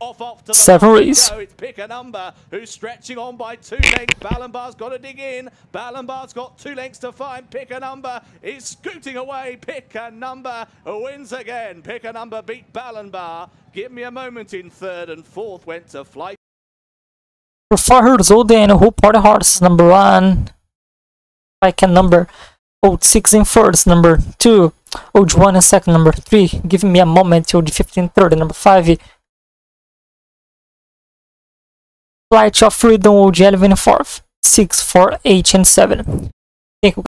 off off to Severies. It's Pickanumber who's stretching on by two lengths. Ballenbar's got to dig in. Ballenbar's got two lengths to find. Pickanumber He's scooting away. Pickanumber Who wins again. Pickanumber beat Ballenbar. Give me a moment in third and fourth went to flight. For Farhad Zolden, who party hearts number one. Pickanumber old 6 in first, number 2, old 1 in second, number 3, give me a moment till the 15th, third, number 5, Flight of freedom would be 4, 6, 4, 8 and 7. Thank you.